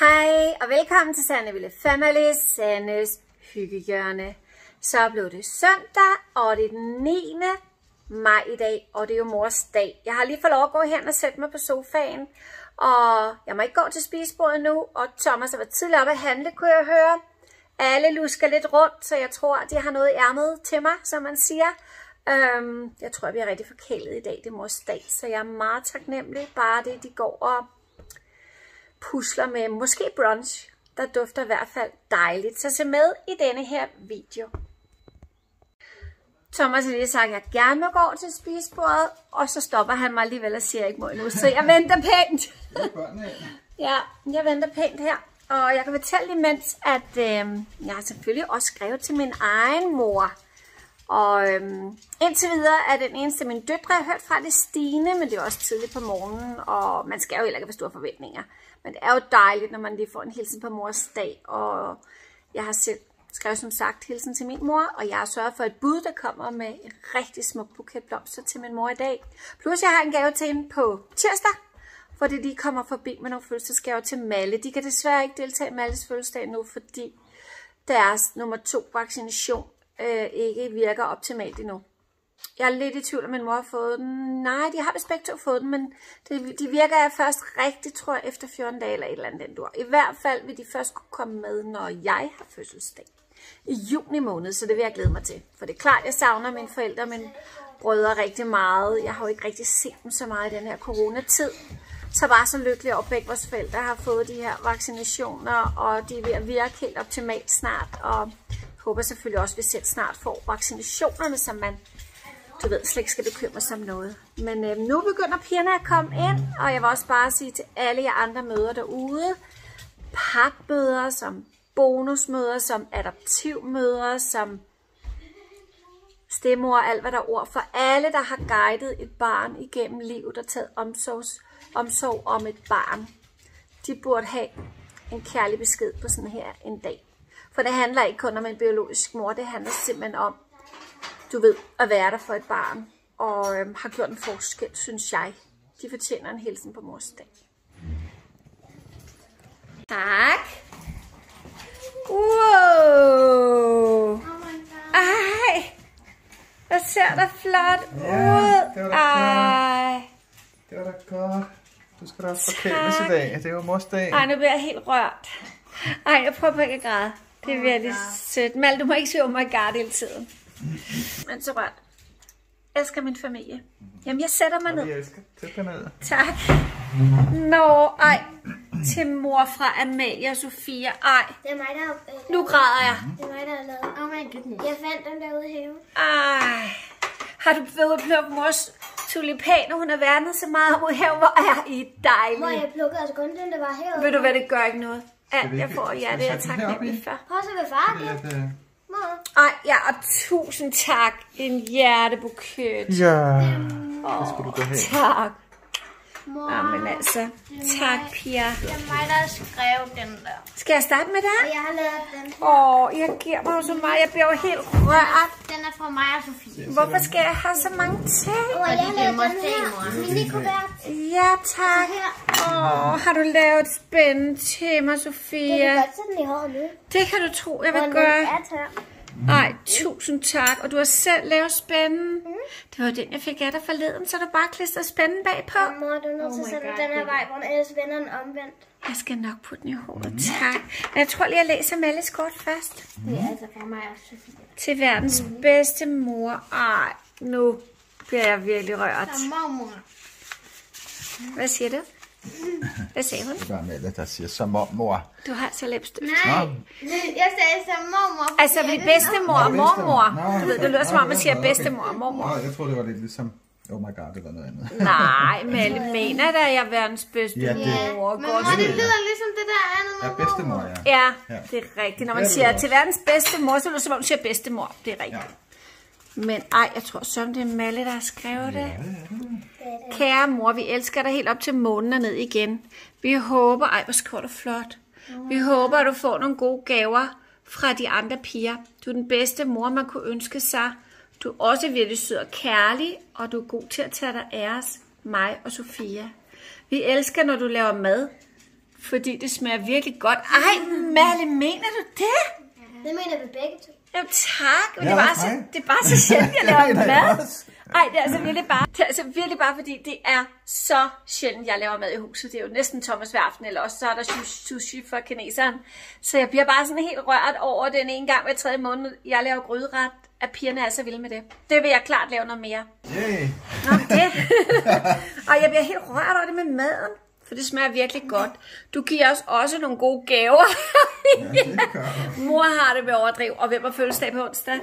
Hej og velkommen til Sanne Ville Family, Sannes hyggehjørne. Så blev det søndag, og det er den 9. maj i dag, og det er jo mors dag. Jeg har lige fået lov at gå hen og sætte mig på sofaen, og jeg må ikke gå til spisebordet nu, og Thomas har været tidligere oppe at handle, kunne jeg høre. Alle lusker lidt rundt, så jeg tror, de har noget i ærmet til mig, som man siger. Øhm, jeg tror, jeg bliver rigtig forkælet i dag, det er mors dag, så jeg er meget taknemmelig. Bare det, de går og pusler med måske brunch, der dufter i hvert fald dejligt. Så se med i denne her video. Thomas har lige sagt, at jeg gerne må gå til spisebordet, og så stopper han mig alligevel og siger, at jeg ikke må endnu. Så jeg venter pænt. ja, jeg venter pænt her. Og jeg kan fortælle imens, at øh, jeg har selvfølgelig også skrevet til min egen mor. Og øhm, indtil videre er den eneste min døtre, jeg har hørt fra, det Stine, men det er også tidligt på morgenen, og man skal jo heller ikke have store forventninger. Men det er jo dejligt, når man lige får en hilsen på mors dag, og jeg har selv skrevet som sagt hilsen til min mor, og jeg har sørget for et bud, der kommer med en rigtig smuk buket blomster til min mor i dag. Plus jeg har en gave til hende på tirsdag, fordi det de kommer forbi med nogle fødselsdagsgaver til Malle. De kan desværre ikke deltage i Malles fødselsdag nu, fordi deres nummer to vaccination øh, ikke virker optimalt endnu. Jeg er lidt i tvivl, om min mor har fået den. Nej, de har vist begge to fået den, men det, de virker jeg først rigtig, tror jeg, efter 14 dage eller et eller andet den dur. I hvert fald vil de først kunne komme med, når jeg har fødselsdag. I juni måned, så det vil jeg glæde mig til. For det er klart, jeg savner mine forældre og mine brødre rigtig meget. Jeg har jo ikke rigtig set dem så meget i den her coronatid. Så bare så lykkelig over, at begge vores forældre har fået de her vaccinationer, og de er ved at virke helt optimalt snart. Og håber selvfølgelig også, at vi selv snart får vaccinationerne, så man du ved, slet ikke skal bekymre sig om noget. Men øh, nu begynder pigerne at komme ind, og jeg vil også bare sige til alle jer andre møder derude, papmøder, som bonusmøder, som adoptivmøder, som stemmer alt hvad der er ord for alle, der har guidet et barn igennem livet og taget omsorgs, omsorg om et barn. De burde have en kærlig besked på sådan her en dag. For det handler ikke kun om en biologisk mor, det handler simpelthen om, du ved, at være der for et barn. Og øhm, har gjort en forskel, synes jeg. De fortjener en hilsen på mors dag. Tak. Wow. Ej. Hvor ser der flot ud. var Ej. Det var da godt. Du skal da også forkæles i dag. Det er jo mors dag. Ej, nu bliver jeg helt rørt. Ej, jeg prøver på ikke at græde. Det er virkelig sødt. Mal, du må ikke sige oh my god hele tiden. Men så rørt. Jeg elsker min familie. Jamen, jeg sætter mig ned. Vi elsker. Sæt dig ned. Tak. Nå, ej. Til mor fra Amalie og Sofia. Ej, Det er mig, der har... Øh, nu græder jeg. det er mig, der har lavet. Oh my goodness. Jeg fandt dem derude i haven. Ej. Har du været ude at plukke mors tulipaner? Hun har værnet så meget om her. Hvor er I Hvor dejlige. jeg plukkede altså kun den, der var herude. Ved du hvad, det gør ikke noget. Alt vi jeg ikke- får, ja, det er jeg heroppe taknemmelig for. Prøv så ved far Fordi igen. Ej, ja, og tusind tak. En hjertebuket. Ja, det skulle du gå hen. Tak. Mor. Jamen altså, tak Pia. Det er mig, der skrev den der. Skal jeg starte med Og dig? jeg har lavet den. Åh, jeg giver mig så meget. Jeg bliver jo helt rørt. Den er fra mig og Sofie. Hvorfor skal jeg have så mange ting? Og jeg har lavet den her. Mini-kuvert. Ja, tak. Her. Åh, har du lavet spændende til mig, Jeg Sofia? kan godt sætte den i håret nu. Det kan du tro, jeg Og vil gøre. er tør. Ej, tusind tak. Og du har selv lavet spænden. Det var den, jeg fik af dig forleden, så du bare klister spænden bagpå. Og mor, du er nødt til at sætte den her vej, hvor ellers vender den omvendt. Jeg skal nok putte den i håret. Tak. Men jeg tror lige, jeg læser Malles kort først. Det er altså fra mig og Sofie. Til verdens bedste mor. Ej, nu bliver jeg virkelig rørt. Og mormor. Hvad siger du? Hvad sagde hun? Det er bare Mette, der siger som om mor. Du har så læbstift. Nej, jeg sagde så mormor. Altså, vi jeg- bedstemor og mormor. Nå, Du ved, det lyder som om, man siger bedstemor og mormor. Nå, jeg tror det var lidt ligesom... Oh my god, det var noget andet. Nej, Melle mener da, at jeg er verdens bedste Ja, det- mor. Men mor, det lyder ligesom det der andet Ja, med bedstemor, ja. Ja, Ja. det er rigtigt. Når man er siger til verdens bedste mor, så lyder det som om, du siger bedstemor. Det er rigtigt. Ja. Men ej, jeg tror som det er Malle, der har skrevet det. Kære mor, vi elsker dig helt op til månen og ned igen. Vi håber, ej hvor skriver du flot. Vi håber, at du får nogle gode gaver fra de andre piger. Du er den bedste mor, man kunne ønske sig. Du er også virkelig sød og kærlig, og du er god til at tage dig af os, mig og Sofia. Vi elsker, når du laver mad, fordi det smager virkelig godt. Ej, Malle, mener du det? Det mener vi begge to. Jo, tak. Men Ja, det, er bare så, det er bare så sjældent, jeg laver jeg mad. også. Ej, det er altså virkelig bare, det er altså virkelig bare, fordi det er så sjældent, jeg laver mad i huset. Det er jo næsten Thomas hver aften, eller også så er der sushi- sushi for kineseren. Så jeg bliver bare sådan helt rørt over den ene gang hver tredje måned, jeg laver gryderet, at pigerne er så vilde med det. Det vil jeg klart lave noget mere. Yay. Nå, det. og jeg bliver helt rørt over det med maden, for det smager virkelig godt. Du giver os også nogle gode gaver. Mor har det med overdriv, og hvem har fødselsdag på onsdag?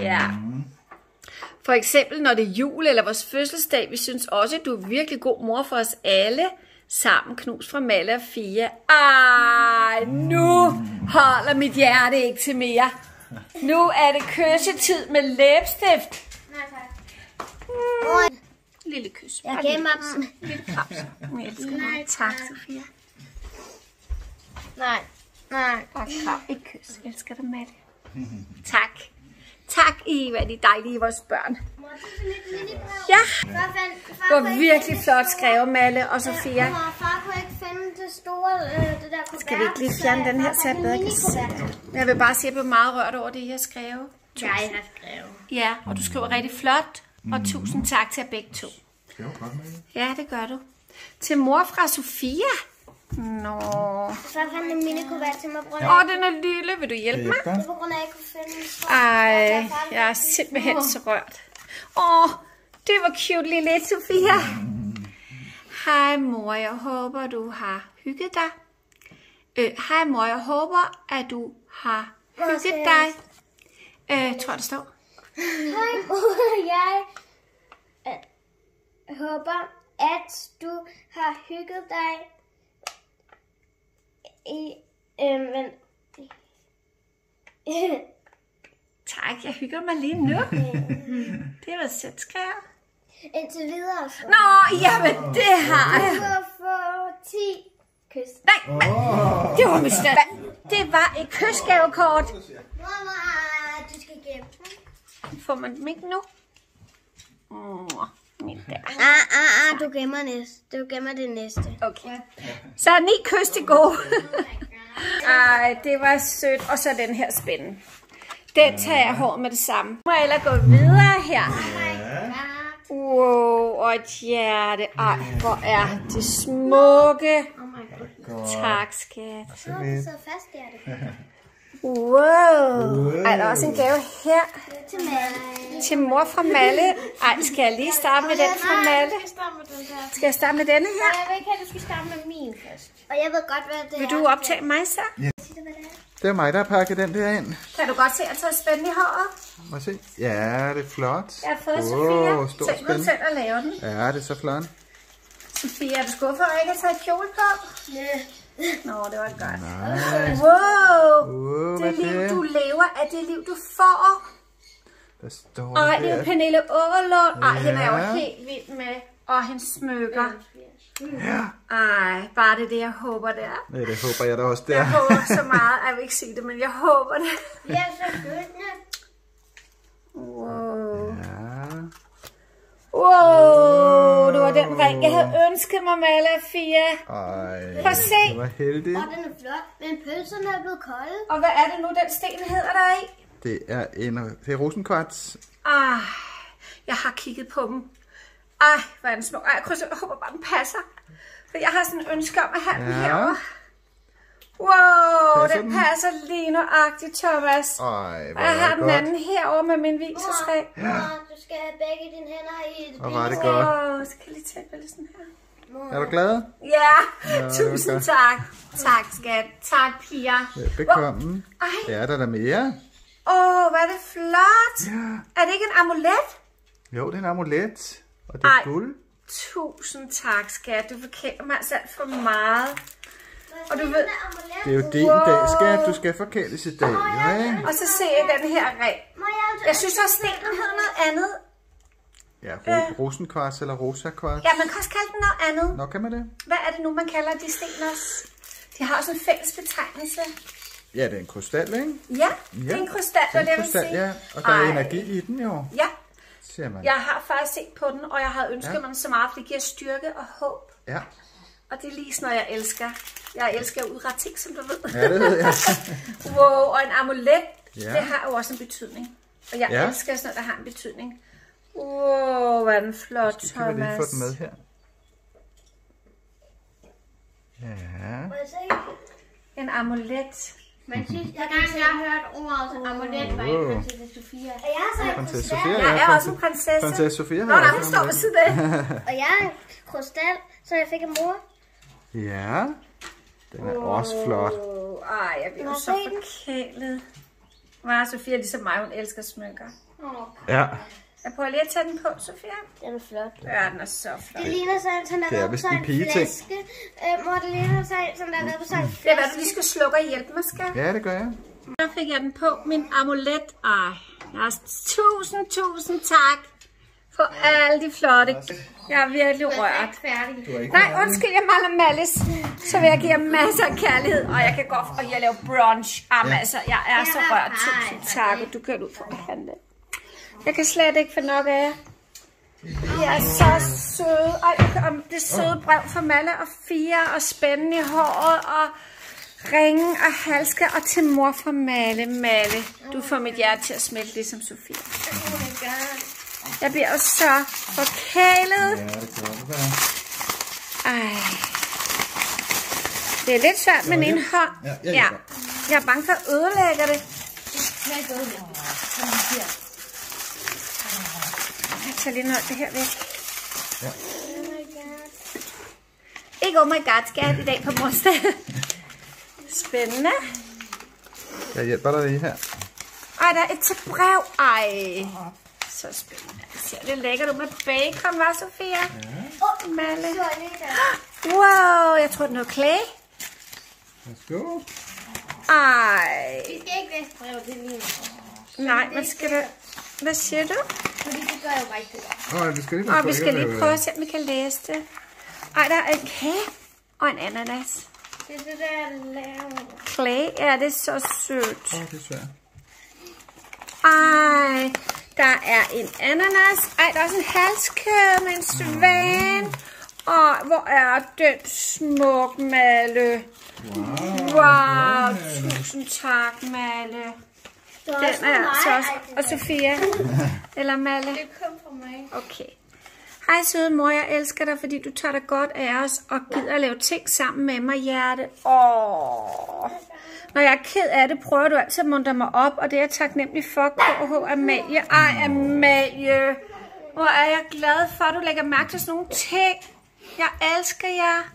Ja. For eksempel, når det er jul eller vores fødselsdag, vi synes også, at du er virkelig god mor for os alle. Sammen knus fra Malle og Fia. Ej, nu holder mit hjerte ikke til mere. Nu er det kyssetid med læbstift. Nej, tak. Lille kys. Jeg Bare gemmer dem. Lille kram. Jeg elsker dig. Tak, Sofia. Nej. Nej. Og kram. Et kys. Jeg elsker dig, Matte. Tak. Tak, I er de dejlige vores børn. Ja, det var ikke virkelig flot skrevet, Malle og Sofia. Far kunne ikke finde det store, øh, det der. Skal vi ikke lige fjerne jeg den her, så jeg bedre kan se det? Jeg vil bare sige, at jeg blev meget rørt over det, I har skrevet. Jeg har skrevet. Ja, og du skriver rigtig flot. Og tusind tak til jer begge to. Det var godt med. Ja, det gør du. Til mor fra Sofia. Nå. Far fandt en mini-kuvert til mig, Åh, den er lille. Vil du hjælpe mig? det er på grund af, at jeg ikke kunne finde den. Ej, jeg er simpelthen så rørt. Åh, det var cute lille Sofia. Hej mor, jeg håber du har hygget dig. Øh, hej mor, jeg håber at du har hygget dig. Øh, tror jeg, det står. Hej mor, jeg håber, at du har hygget dig i... Øh, men, Tak, jeg hygger mig lige nu. Det var sødt skrevet. indtil videre så. Nå, jamen det har jeg. Du få 10 kys. Nej, men, det var mit. Det var et kysgavekort. Mama, du skal gemme den. Får man dem ikke nu? Mwah, min der. Ah, ah, ah, du gemmer næste. Du gemmer det næste. Okay. Så er ni kys til gode. Ej, det var sødt. Og så den her spænde. Den tager jeg hårdt med det samme. Må jeg ellers gå videre her? Wow, og et hjerte. Ej, hvor er det smukke. Godt. Tak, skat. Så fast er det. Wow. Ej, der er også en gave her Til mig. til mor fra Malle. Ej, skal jeg lige starte med den fra Malle? Skal jeg starte med denne her? Jeg vil ikke have, at du skal starte med min først. Og jeg ved godt, hvad det Vil er. du optage mig så? Sig det, er. Det er mig, der har pakket den der ind. Kan du godt se, at jeg tager spændt i håret? Må se. Ja, det er flot. Jeg har fået Åh, Sofia. stor Tænk mig spændende. selv at lave den. Ja, det er så flot. Sofia, er du skuffet over, at jeg ikke har taget kjole på? Ja. Nå, det var godt. Nej. Wow! Wow, Det er liv, det? du lever, er det liv, du får. Der står Ej, det er. Pernille Ågerlund. Ej, den er Ja. jo helt vild med. Og hendes smykker. Ja. Ej, bare det er det, jeg håber, det er. ja, det håber jeg da også Jeg der. håber så meget. Jeg vil ikke sige det, men jeg håber det. Vi er så gyldne. Wow. Ja. Wow, det var den ring, jeg havde ønsket mig, og Fia. Ej, Prøv at se. det var heldigt. Og den er flot, men pølserne er blevet kolde. Og hvad er det nu, den sten hedder der i? Det er en det er rosenkvarts. Ej, jeg har kigget på dem. Ej, hvor er den smuk. Ej, jeg krydser, jeg håber bare, den passer. For jeg har sådan en ønske om at have den Ja. herovre. Wow, Passer den den? passer lige nøjagtigt, Thomas. Ej, hvor Og jeg er har den godt. anden herovre med min visertræ. Mor, du skal have begge dine hænder i et Hvor var det godt. Åh, så kan jeg lige tage et sådan her. Er du glad? Ja, var tusind godt. tak. Tak, skat. Tak, piger. Velbekomme. Ej. Ja, der er der mere. Åh, hvad er det flot. Ja. Er det ikke en amulet? Jo, det er en amulet. Og det er Ej. guld. Tusind tak, skat. Du forkæler mig altså alt for meget. Og du ved, Det er jo din dag, skat. Du skal forkæles i dag, jo, ikke? og så ser jeg den her ring. Jeg Jeg synes også, stenen hedder noget andet. Ja, ro- rosenkvarts eller rosakvarts. Ja, man kan også kalde den noget andet. Nå, kan man det? Hvad er det nu, man kalder de sten også? De har også en fælles betegnelse. Ja, det er en krystal, ikke? Ja, det er en krystal, det er en vil krystal, sige. ja. Og der er Ej. energi i den, jo. Ja, Siger man. jeg har faktisk set på den, og jeg havde ønsket Ja. mig den så meget, for det giver styrke og håb. Ja. Og det er lige sådan noget, jeg elsker. Jeg elsker at udrette ting, som du ved. Ja, det ved jeg. wow, og en amulet, Ja. det har jo også en betydning. Og jeg Ja. elsker sådan noget, der har en betydning. Wow, hvor er den flot, Kan vi lige få Thomas. den med her? Ja. Må jeg se? En amulet. Men sidste gang jeg hørte ordet amulet var i prinsesse Sofia. Og jeg har så en Prinsesse. Sofia, Jeg ja. er også en prinsesse. Prinsesse Sofia Nå, nej, hun en står ved siden af. Og jeg har en krystal, som jeg fik af mor. Ja. Den er også flot. Oh, ej, jeg bliver så den? forkælet. Maja Sofia, ligesom mig, hun elsker smykker. Ja. Jeg prøver lige at tage den på, Sofia. Den er flot. Ja, den er så flot. Det ligner sådan, der Det er er på sådan en flaske. Øh, mor, det ligner sådan, sådan der er på sådan en Det er, hvad du flaske. lige skal slukke og hjælpe mig, skal. Ja, det gør jeg. Så fik jeg den på, min amulet. Ej, har tusind, tusind tak for alle de flotte. Jeg er virkelig rørt. Nej, undskyld, jeg maler Malles. Så vil jeg give jer masser af kærlighed, og jeg kan godt og jeg laver brunch. Jamen, altså, jeg er så rørt. Tusind tak, og du kørte ud for at handle. Jeg kan slet ikke få nok af jer. I er så søde. Ej, og det søde brev fra Malle og Fia, og spændende i håret, og ringe og halske, og til mor fra Malle. Malle, du får mit hjerte til at smelte ligesom Sofie. Oh my god. Jeg bliver så forkælet. Ja, det kan godt være. Ej. Det er lidt svært med en hånd. Ja, jeg ja. Jeg er bange for at ødelægge det. Jeg tager lige noget det her væk. God. Ikke oh my god, skat i dag på morsdag. Spændende. Jeg hjælper dig lige her. Ej, der er et til brev. Ej. Så spændende. Det ser lidt lækkert ud med bacon, var Sofia? Ja. Malle. Så det der. Wow, jeg tror, det er noget clay. Værsgo. Ej. Vi skal ikke læse brevet, det lige Nej, man skal da... Hvad siger du? Fordi det gør jeg bare ikke det. Åh, vi skal lige på vi skal lige prøve at se, om vi kan læse det. Ej, der er en kage og en ananas. Det er det der, laver. Clay, ja, det er så sødt. Åh, det er svært. Ej, der er en ananas. Ej, der er også en halskæde med en svan. Og hvor er den smuk, Malle. Wow, tusind tak, Malle. Den også er så også. Ej, det Og Sofia. Eller Malle. Det kom fra mig. Okay. Hej søde mor, jeg elsker dig, fordi du tager dig godt af os og gider at lave ting sammen med mig, hjerte. Åh. Når jeg er ked af det, prøver du altid at muntre mig op, og det er jeg taknemmelig for. KH Amalie. Ej, Amalie. Hvor er jeg glad for, at du lægger mærke til sådan nogle ting. Jeg elsker jer.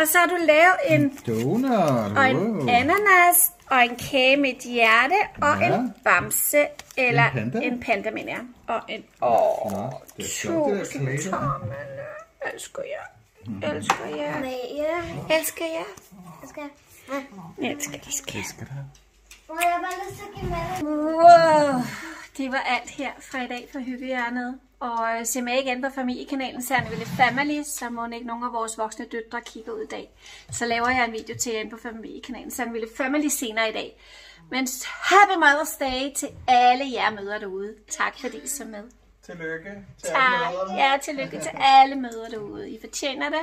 Og så har du lavet en, Donut. og en wow. ananas, og en kage med et hjerte, og Ja. en bamse, eller En panda. en panda, mener jeg. Og en, åh, Nå, det er tusind clay tak, der. Malle. Elsker jer. Elsker jer. Elsker jer. Elsker dig, skat. Wow. Det var alt her fra i dag fra Hyggehjørnet. Og øh, se med igen på familiekanalen Sandville Family, så må ikke nogen af vores voksne døtre kigge ud i dag. Så laver jeg en video til jer inde på familiekanalen Sandville Family senere i dag. Men Happy Mother's Day til alle jer mødre derude. Tak fordi I så med. Tillykke til Tak. Ja, tillykke til alle mødre derude. I fortjener det.